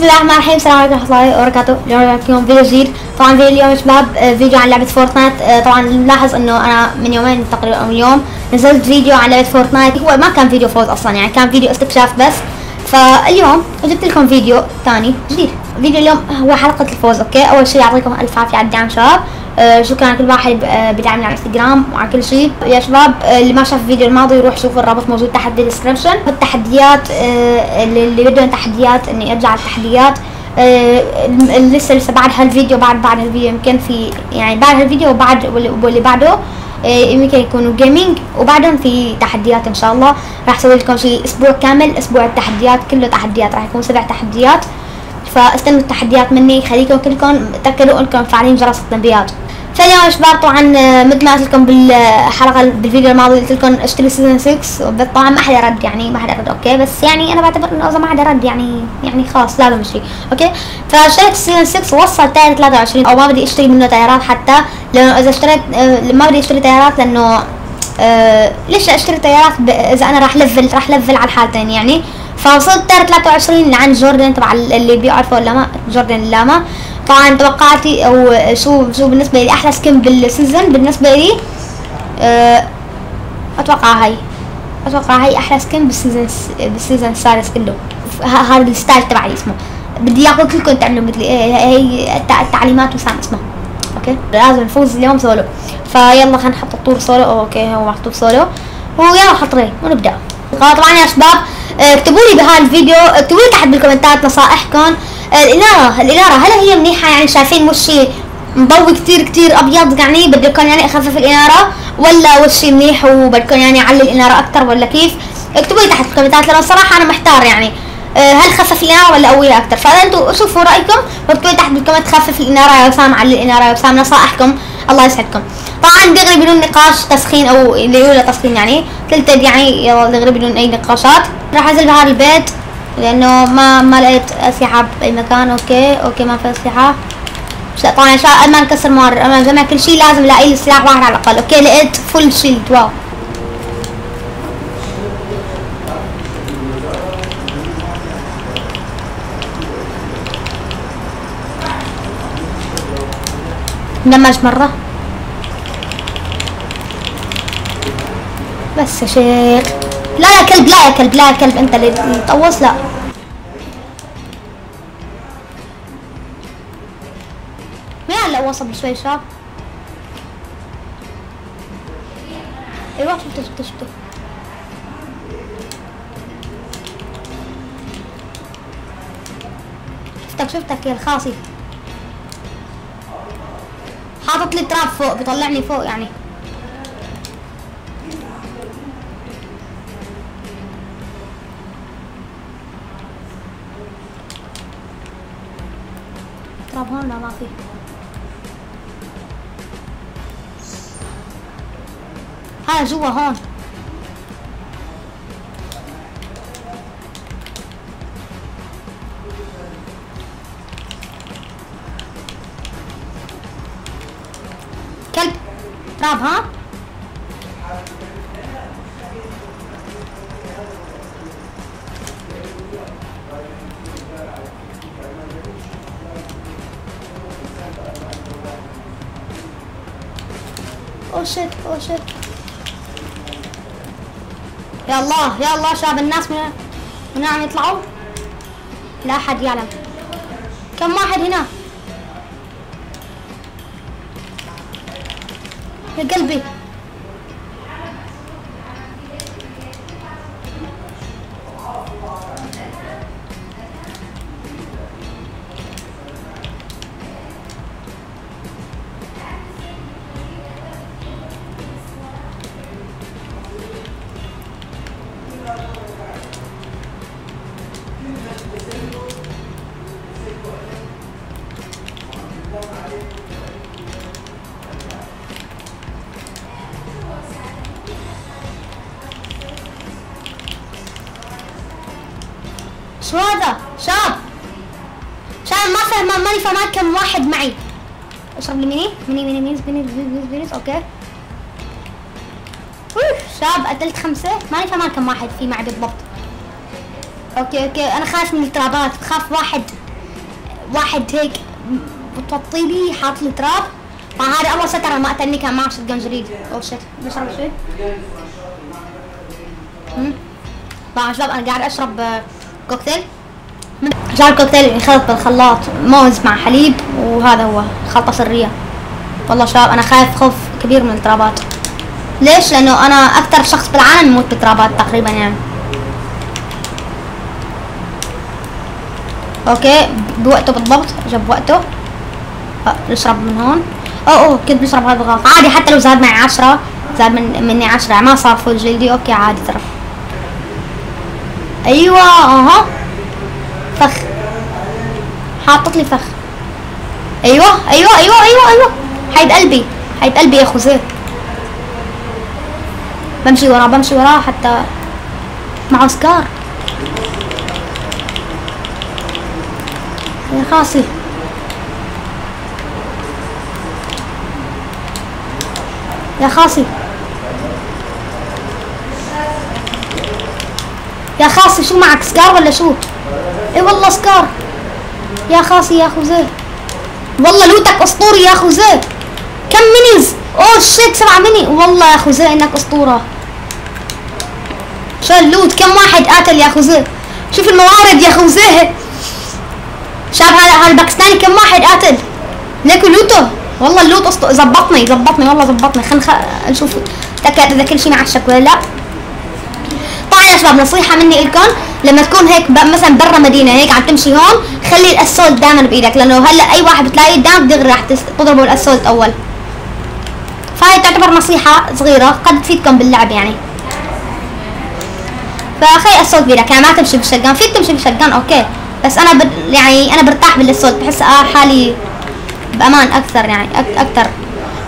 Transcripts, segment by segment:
بسم الله الرحمن الرحيم السلام عليكم ورحمه الله وبركاته اليوم فيديو جديد طبعا فيديو اليوم يا شباب آه، فيديو عن لعبة فورتنايت آه، طبعا نلاحظ إنه أنا من يومين تقريبا أو اليوم نزلت فيديو عن لعبة فورتنايت هو ما كان فيديو فوز أصلا يعني كان فيديو استكشاف بس. فاليوم جبت لكم فيديو ثاني جديد. فيديو اليوم هو حلقة الفوز okay؟ أول شيء يعطيكم ألف عافية على الدعم شباب. آه، شكرا لكل واحد آه، بدعمنا على الانستغرام وعلى كل شيء. يا شباب آه، اللي ما شاف الفيديو الماضي يروح يشوف الرابط موجود تحت بال description التحديات اللي بدهم تحديات إني أرجع التحديات لسه لسه بعد هالفيديو بعد بعد الفيديو يمكن في يعني بعد هالفيديو وبعد واللي بعده يمكن يكونوا gaming وبعدهم في تحديات إن شاء الله. راح أسوي لكم شيء أسبوع كامل أسبوع التحديات كله تحديات. راح يكون سبع تحديات. فاستنوا التحديات مني خليكم كلكم تأكدوا أنكم فاعلين جرس التنبيهات. فاليوم شباب طبعا مثل ما قلت لكم بالحلقة بالفيديو الماضي قلت لكم اشتري season 6 بس طبعا ما حدا رد يعني ما حدا رد okay؟ بس يعني أنا بعتبر إنه إذا ما حدا رد يعني يعني خلاص لازم اشتري Okay؟ فاشتريت season 6 وصل tier 23 أو ما بدي أشتري منه tierات حتى لأنه إذا اشتريت آه، ما بدي أشتري tierات لأنه آه ليش أشتري tierات إذا أنا راح level راح level على الحالتين يعني؟ فوصلت tier 23 لعند جوردن تبع اللي بيعرفوا ولا ما جوردن لاما. طبعا توقعاتي أو شو شو بالنسبة لي أحلى skin بال season بالنسبة لي آه أتوقع هاي. أتوقع هاي أحلى skin بال season بال season السادس كله. هذا ال style تبعي اسمه. بدي إياكم كلكم تعملوا مثلي إيه، هي التع- التعليمات وسام اسمه. okay؟ لازم نفوز اليوم سولو فيلا خلينا نحط الطور solo okay هو محطوط سولو ويلا حط ready ونبدأ. طبعا يا شباب اكتبوا لي بهذا الفيديو اكتبوا لي تحت بال commentات نصائحكم. آه، الاناره الاناره هل هي منيحة؟ يعني شايفين وشي مضوي كتير كتير أبيض يعني بدكم يعني أخفف الاناره ولا وشي منيح وبدكم يعني أعلي الاناره أكثر ولا كيف؟ اكتبوا لي تحت بال commentات لأنه الصراحه أنا محتار يعني. آه، هل خفف الاناره ولا قويها أكثر فإذا أنتم شوفوا رأيكم واكتبوا لي تحت بال comment خفف الاناره يا وسام علي الاناره يا وسام نصائحكم. الله يسعدكم. طبعا دغري بدون نقاش تسخين أو اللي يقولوا تسخين يعني tilted يعني يلا دغري بدون أي نقاشات. راح أنزل بهذا البيت لأنه ما ما لقيت أسلحة بأي مكان okay okay ما في أسلحة. بس طبعا عشان ما نكسر مار أما جمع كل شيء لازم الاقي لي سلاح واحد على الأقل أوكي لقيت فول شيلد واو. دمج مرة. بس يا شيخ. لا يا كلب لا يا كلب لا يا كلب انت اللي تطوس لا. مين هلا وصل شوي شباب أيوه شفته شفته شفته. شفتك شفتك يا الخاصي. حاطط لي تراب فوق بيطلعني فوق يعني. ما في جوا هون. كلب. تراب ها؟ اوه شيت يا الله شباب الناس من من عم يطلعوا؟ لا أحد يعلم. كم واحد هنا؟ يا قلبي. شو هذا شاب. شاب ما فهم ماني فاهمان كم واحد معي. اشرب لي ميني ميني ميني ميني ميني ميني أوكي. شاب قتلت خمسة. ماني فاهمان كم واحد في معي بالضبط أوكي أوكي. أنا خايف من الترابات. بخاف واحد واحد هيك بتطيلي حاط لي تراب. فهذا أول ستر ما اتني كان معه شوت جن جديد. أو شيت بشرب هم؟ طبعا شباب أنا قاعد أشرب آه، كوكتيل. شرب كوكتيل ينخلط بالخلاط. موز مع حليب وهذا هو خلطة سرية. والله شباب أنا خايف خوف كبير من ال trapات. ليش؟ لأنه أنا أكثر شخص بالعالم يموت بال trapات تقريبا يعني. Okay بوقته بالضبط جاب وقته. أه، نشرب من هون. أوه أوه كنت بشرب هذا الغلط عادي حتى لو زاد معي عشرة زاد من مني عشرة. ما صار فول جلدي. أوكي عادي ترى. أيوه أها. فخ. حاطط لي فخ. أيوه أيوه أيوه أيوه أيوه. حيد قلبي. حيد قلبي يا خوزيه. بمشي وراه بمشي وراه حتى معه سكار. يا خاصي يا خاصي يا خاصي شو معك SCAR ولا شو؟ إي والله SCAR. يا خاصي يا خوزيه. والله loot ك أسطوري يا خوزيه. كم minis oh shit سبعة ميني والله يا خوزيه إنك أسطورة. شو ال loot كم واحد قاتل يا خوزيه شوف الموارد يا خوزيه شاف هذا هذا الباكستاني كم واحد قاتل؟ ليكو loot و؟ والله ال loot أسط... زبطني زبطني والله زبطني. خلينا. نشوف. تأكد إذا كل شيء معشك ولا لا. طبعا يا شباب نصيحة مني لكم لما تكون هيك. مثلا برا مدينة هيك عم تمشي هون خلي ال assault دائما بإيدك. لأنه هلأ أي واحد بتلاقيه قدامك دغري راح. تضربه ال assault أول. فهي تعتبر نصيحة صغيرة قد تفيدكم باللعب يعني. فخلي ال assault بيدك يعني ما تمشي بال shotgun فيك تمشي بال shotgun okay. بس أنا ب... يعني أنا برتاح بالصوت بحس آه حالي بأمان أكثر يعني أك... أكثر.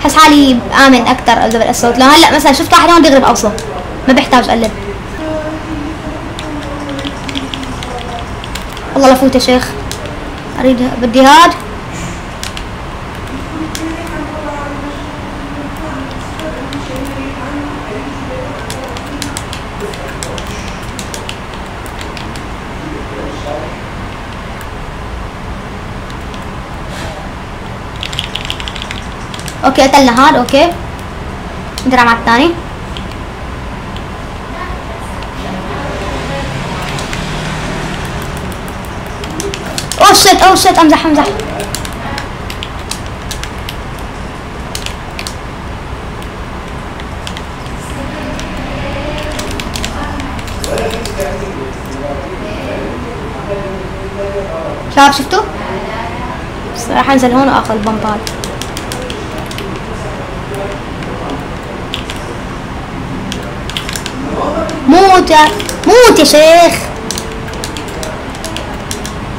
بحس حالي آمن أكثر إذا بالصوت لو هلأ مثلا شفت واحد هون دغري باوصل ما بحتاج أقلب. والله لفوت يا شيخ. اريد بدي هاد. okay قتلنا هاد okay ندرع مع الثاني oh shit oh shit امزح امزح شباب شفتوا؟ راح انزل هون واخذ البمب هذا موت يا موت يا شيخ.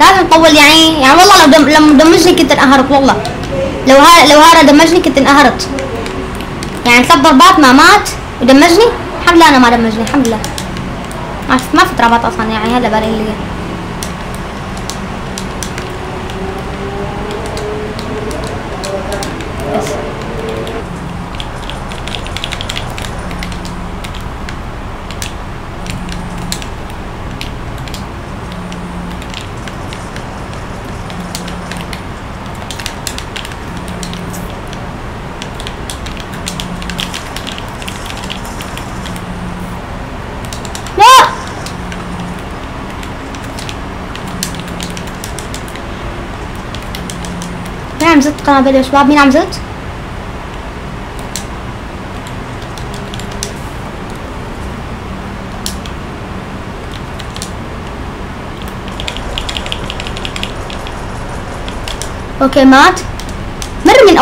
لازم تطول يعني يعني والله لو دم لما دمجني كنت انقهرت والله. لو ها لو هذا دمجني كنت انقهرت يعني ثلاث ضربات ما مات ودمجني؟ الحمد لله أنا ما دمجني الحمد لله. ما في ما في أصلا يعني هذا بالي لي بس لا زت قنابل يا شباب. مين عم زت؟ أوكي مات. مر من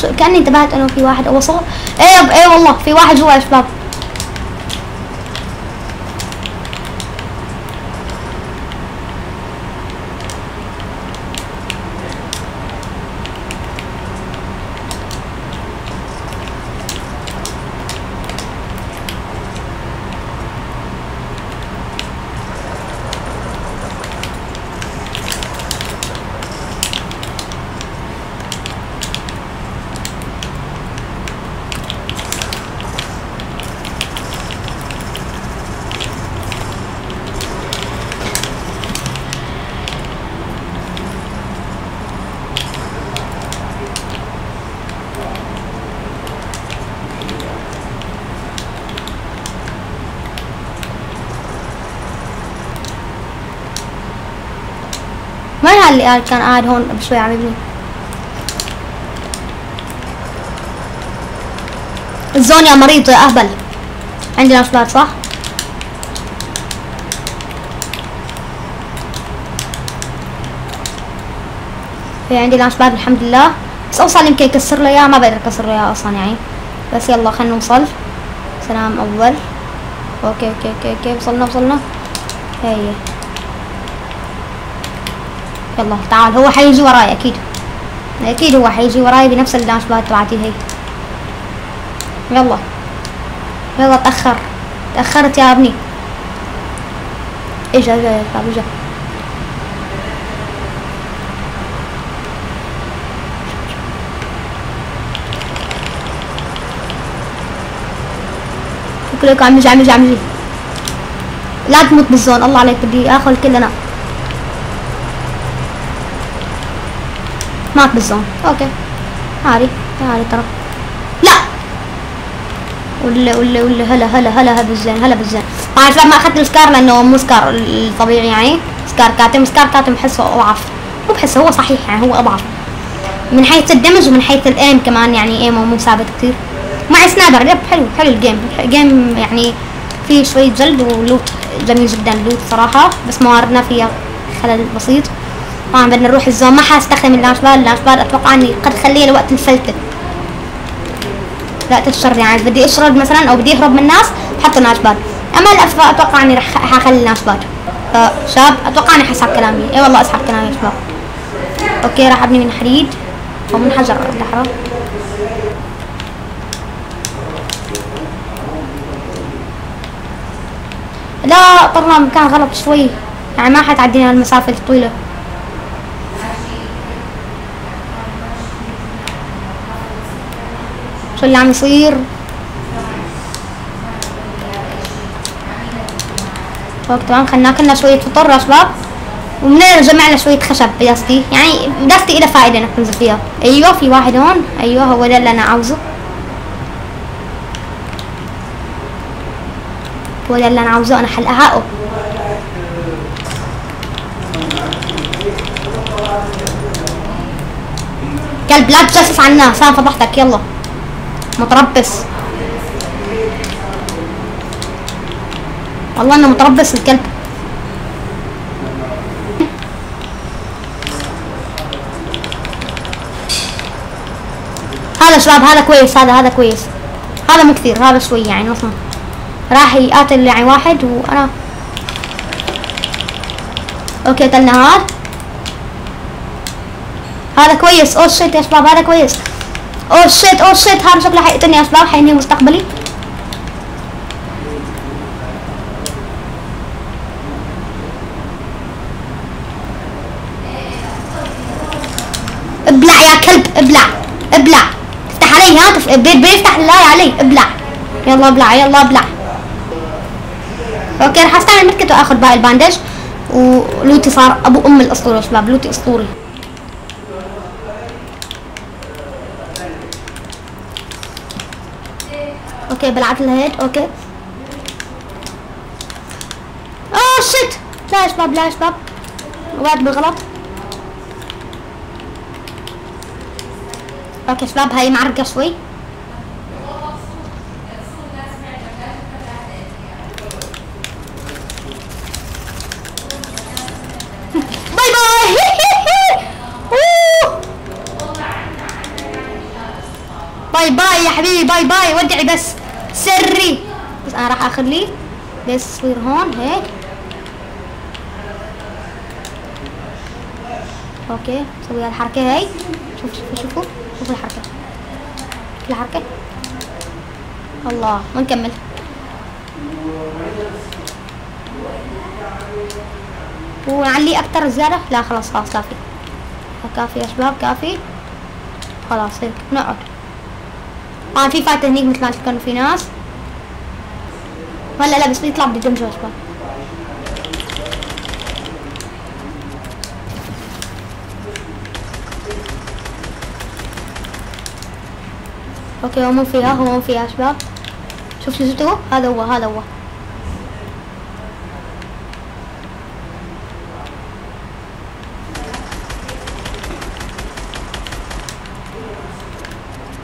شو- كأني انتبهت إنه في واحد اوصل إيه إيه والله في واحد جوا يا شباب. وين هاللي قاعد كان قاعد هون بشوي عم يبني ال zone يا مريض يا أهبل. عندنا شباب صح؟ في عندنا شباب الحمد لله. بس أوصل يمكن يكسر له إياه. ما بقدر أكسر له إياه أصلا يعني. بس يلا خلينا نوصل. سلام أول. okay okay okay okay. وصلنا وصلنا. هي يلا تعال هو حيجي وراي أكيد. أكيد هو حيجي وراي بنفس الداشباد تبعتي هي. يلا. يلا تأخر. تأخرت يا ابني. اجا اجا يا شباب اجا كلك عم يجي عم يجي عم يجي. لا تموت بال zone الله عليك بدي آخذ كلنا. مات بال zone okay. عادي. عادي ترى. لا! ولا ولا ولا هلا هلا هلا هلا بالزين هلا بالزين. طبعا ما اخذت ال SCAR لأنه مو SCAR الطبيعي يعني. SCAR كاتم. SCAR كاتم بحسه أضعف. مو بحسه هو صحيح يعني هو أضعف. من حيث ال damage ومن حيث ال aim كمان يعني aim ه مو ثابت كثير مع sniper yep حلو حلو ال game ال game يعني فيه شوية جلد و loot جميل جدا loot صراحة. بس مواردنا فيها خلل بسيط. طبعا بدنا نروح ال zone ما حأستخدم ال launch pad أتوقع اني قد خليه لوقت الفلتة وقت الشر يعني. بدي أشرد مثلا أو بدي أهرب من الناس بحط ال launch pad أما الافضل أتوقع اني رح حخلي ال launch pad فشباب أتوقع اني حسحب كلامي. اي والله أسحب كلامي شباب. okay راح أبني من حديد. أو من حجر الاحرى لا طلع مكان غلط شوي. يعني ما حتعدينا المسافة الطويلة. شو اللي عم يصير. اوك تمام خلينا ناكلنا شوية فطور يا شباب ومنين جمعنا شوية خشب بياستي يعني بياستي إلها فائدة انك تنزل فيها. أيوه في واحد هون. أيوه هو ده اللي أنا عاوزه. هو ده اللي أنا عاوزه أنا حلقها كلب لا تجسس على الناس. أنا فضحتك يلا. متربص. والله إنه متربص الكلب. هذا شباب هذا كويس هذا هذا كويس. هذا مو كثير هذا شوي يعني أصلا. راح يقاتل يعني واحد وأنا. okay قتلنا هذا. هذا كويس. oh shit يا شباب هذا كويس. oh shit oh shit هذا شكله حيقتلني يا شباب حينهي مستقبلي ابلع يا كلب ابلع ابلع افتح علي ها بيفتح اللاي علي ابلع يلا ابلع يلا ابلع أوكي راح أستعمل متكت وأخذ باقي الباندج. ولوتي صار أبو أم الأسطورة شباب. لوتي أسطوري. أوكي بلعت الهيد أوكي اوه شيت لا يا شباب لا يا شباب وقعت بالغلط. okay شباب هاي معركة شوي. حبيبي bye bye. ودعي بس. سري. بس أنا راح آخذ لي. بس تصوير هون هيك. okay. سوي الحركة هاي. شوف شوفوا شوفوا. شوفوا الحركة. شوف الحركة. الله. ونكمل ونعلي أكتر زيادة لا خلاص خلاص كافي. كافي يا شباب كافي. خلاص هيك. نقعد. آه في فايت هنيك مثل ما كانوا في ناس. ولا لا بس بيطلع بدم جوز بقى. أوكي هو مو فيها هو مو فيها شباب شوف شو شفتوا؟ هذا هو هذا هو.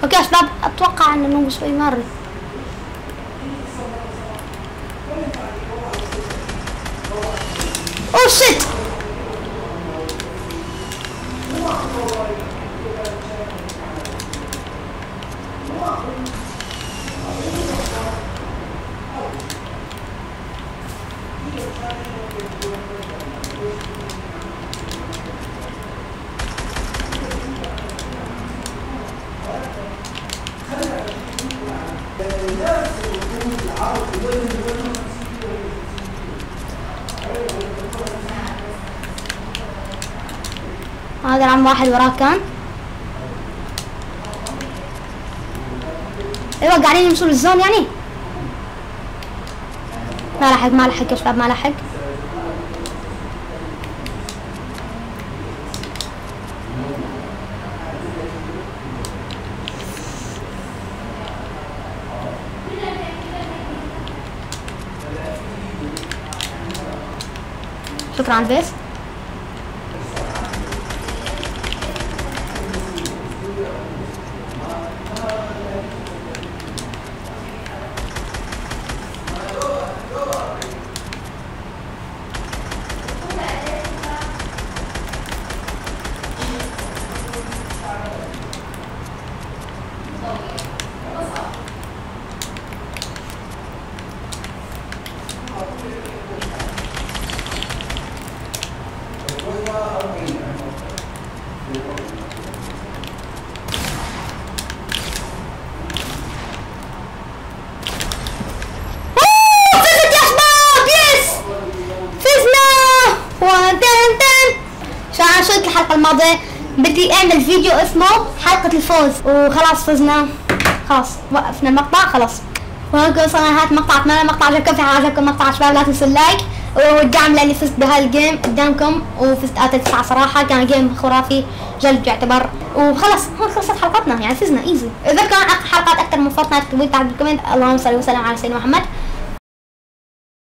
أوكي يا شباب أتوقع انه شوي مر اوه شيت هذا العم واحد وراه كان. أيوه قاعدين يمشوا للزون يعني. ما لحق ما لحق يا شباب ما لحق. شكرا على البيس أوه، فزت يا شباب yes فزنا one ten شو قلت الحلقة الماضية؟ بدي أعمل فيديو اسمه حلقة الفوز وخلاص فزنا. خلاص وقفنا المقطع خلاص. وهيك وصلنا لنهايه المقطع اتمنى المقطع عجبكم في عجبكم المقطع يا شباب لا تنسوا ال like. والدعم لاني فزت بهال game قدامكم وفزت قاتل تسعة صراحة. كان game خرافي جلد يعتبر. وخلاص هون خلصت حلقتنا يعني فزنا easy إذا كان حلقات أكثر من فورتنايت اكتبوا لي تحت بال comment. اللهم صل وسلم على سيدنا محمد.